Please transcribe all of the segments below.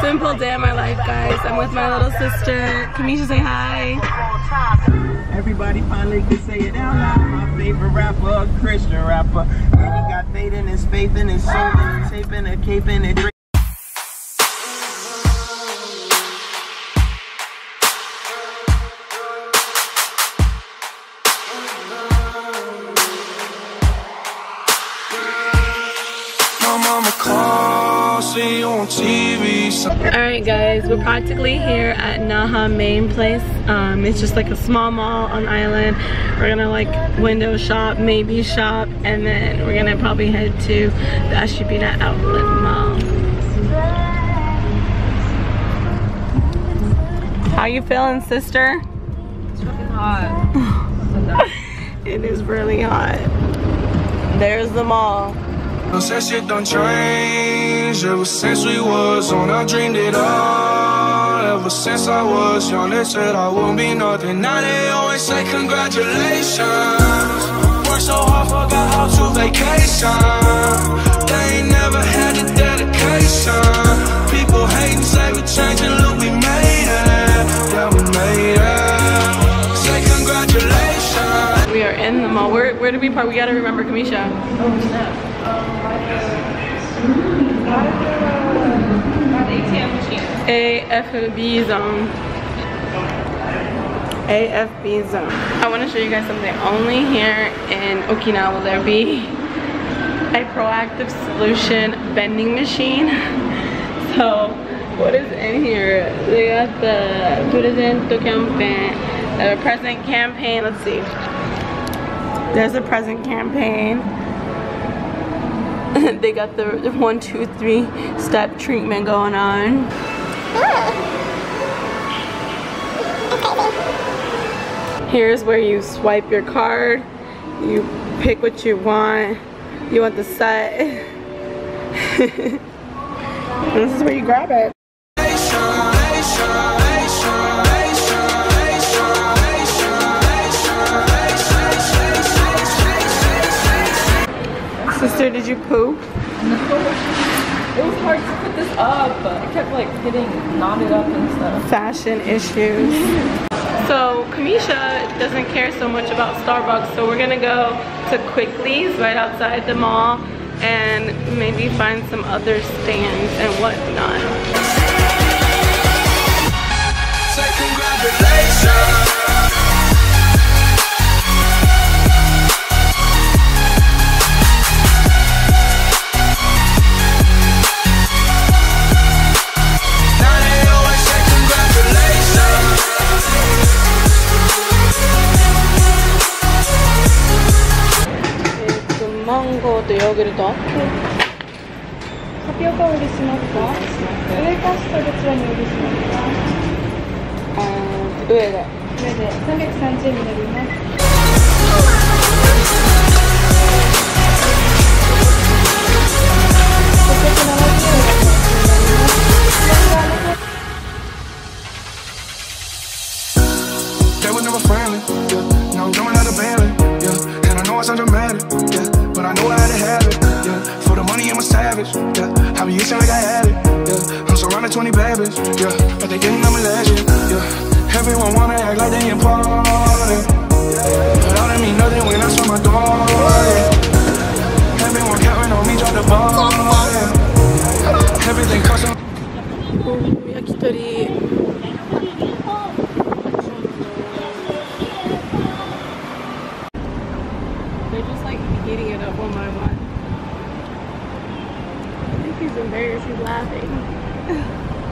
Simple day of my life, guys. I'm with my little sister. Kamisha, say hi. Everybody finally can say it out loud. My favorite rapper, Christian rapper. And he got faith in his faith in his soul, and tape and a cape and a drink. Alright guys, we're practically here at Naha main place. Um, it's just like a small mall on the island. We're gonna like window shop, maybe shop, and then we're gonna probably head to the Ashibina outlet mall. How you feeling, sister? It's fucking hot. it is really hot. There's the mall. No said shit don't change ever since we was on. I dreamed it all ever since I was young. They said I won't be nothing. Now they always say congratulations. Worked so hard, forgot how to vacation. They ain't never had the dedication. People hating, Where, where did we gotta remember Kamisha. Oh, AFB zone. AFB zone. I want to show you guys something. Only here in Okinawa will there be a proactive solution vending machine. So what is in here? They got the Presento campaign, uh, the present campaign. Let's see. There's a present campaign. they got the, the one, two, three step treatment going on. Hmm. Here's where you swipe your card. You pick what you want. You want the set. this is where you grab it. Sister, did you poop? It was hard to put this up. It kept like getting knotted up and stuff. Fashion issues. So Kamisha doesn't care so much about Starbucks, so we're gonna go to Quickly's right outside the mall and maybe find some other stands and whatnot. えー、上で上で330円になります never friendly. Now I'm coming out of Bentley, yeah. And I know I sound dramatic. 20 babies, yeah. But they thinking I'm legend, yeah. Everyone wanna act like they important, But mean nothing when I saw my door, yeah. Everyone counting on me, drop the ball, yeah. Everything.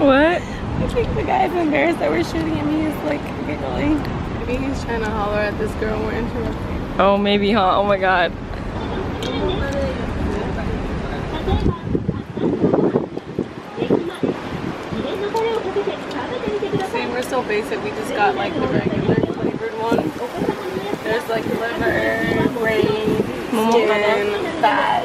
What? I think the guy's embarrassed that we're shooting and he's like giggling. Maybe he's trying to holler at this girl we're interrupting. Oh, maybe, huh? Oh my god. See, we're so basic. We just got like the regular flavored one. There's like liver, brain, skin, fat.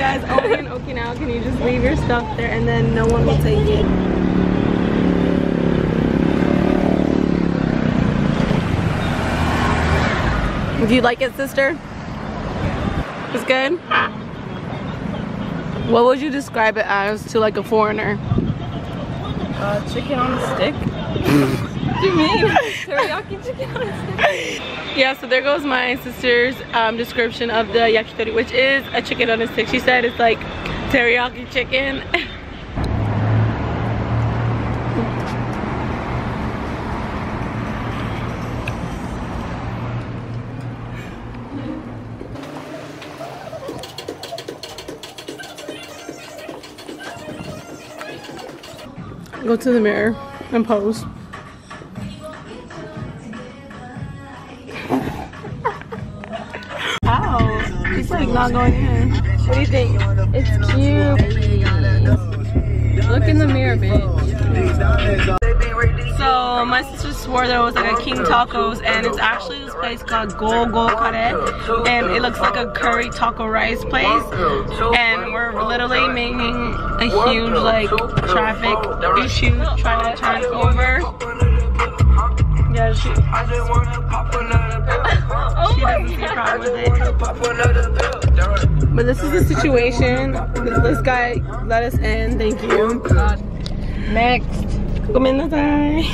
guys over in Okinawa. Can you just leave your stuff there and then no one will take it? Do you like it, sister? It's good? What would you describe it as to like a foreigner? Uh, chicken on a stick. do you mean? Teriyaki chicken. Yeah, so there goes my sister's um, description of the yakitori, which is a chicken on a stick. She said it's like teriyaki chicken. Go to the mirror and pose. It's like not going in. What do you think? It's cute. Look in the mirror, bitch. So my sister swore there was like a King Tacos and it's actually this place called Go Go Kare and it looks like a curry taco rice place and we're literally making a huge like traffic issue trying to turn over. Yeah, she, Oh she doesn't see a problem with it. But this is the situation. This guy let us in. Thank you. Next. Come in the time.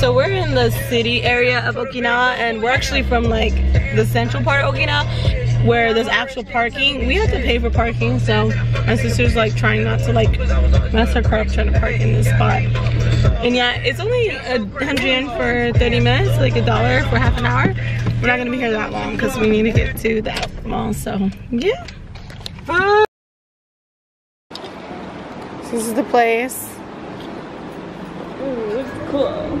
So we're in the city area of Okinawa and we're actually from like the central part of Okinawa where there's actual parking. We have to pay for parking so my sister's like trying not to like mess her car up trying to park in this spot. And yeah, it's only a hundred yen for 30 minutes, like a dollar for half an hour. We're not gonna be here that long because we need to get to that mall. So yeah. Bye. This is the place. Ooh, it's cool.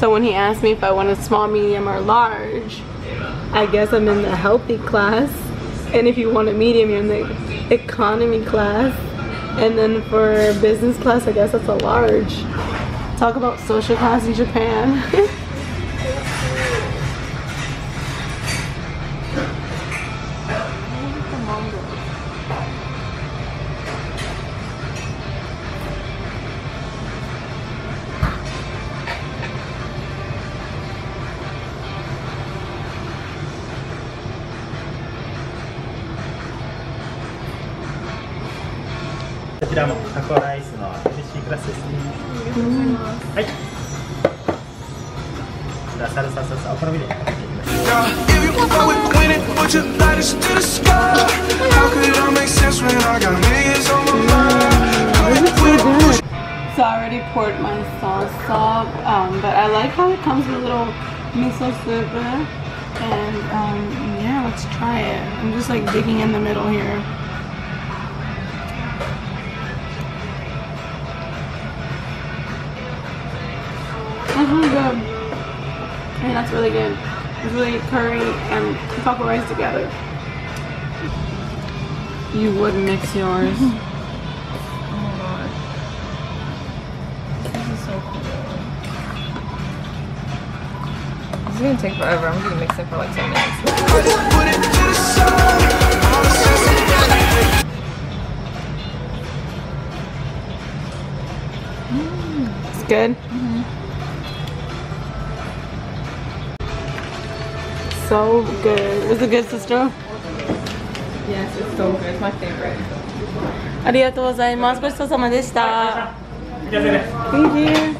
So when he asked me if I wanted small, medium, or large, I guess I'm in the healthy class. And if you want a medium, you're in the economy class. And then for business class, I guess that's a large. Talk about social class in Japan. こちらもタコライスのヘルシークラスですね。はい。こちらサルサソースお好みでかけていきます。 Yeah, if you fuck with winning, put your lighters to the sky. How could I make sense when I got millions on my mind? Come with a push. So I already poured my salsa, um, but I like how it comes with a little miso soup there. And um, yeah, let's try it. I'm just like digging in the middle here. Really good. I mean, that's really good. It's really curry and taco rice together. You would mix yours. Oh my god. This is so cool. This is gonna take forever. I'm gonna mix it for like 10 minutes. Put it to the side. so good. Is it good, sister? Yes, it's so good. It's my favorite. ありがとうございます。ごちそうさまでした。じゃあね Thank you.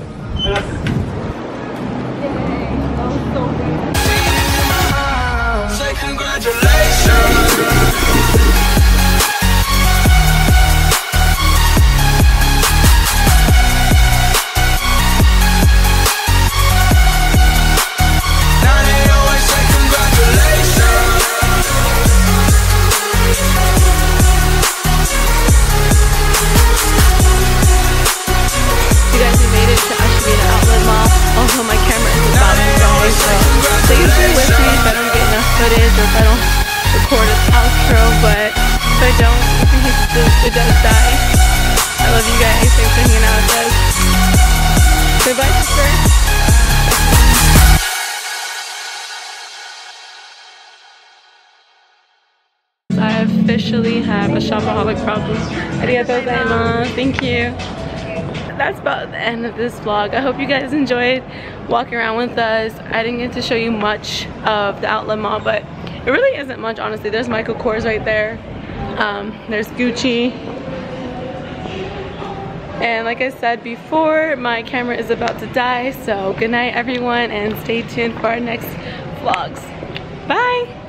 I don't, it, does die. I love you guys. Thanks for hanging out with us. Say bye, sister. I officially have a shopaholic problem. Arigatou gozaimasu. Thank you that's about the end of this vlog. I hope you guys enjoyed walking around with us. I didn't get to show you much of the outlet mall, but it really isn't much, honestly. There's Michael Kors right there. Um, there's Gucci. And like I said before, my camera is about to die. So good night, everyone, and stay tuned for our next vlogs. Bye!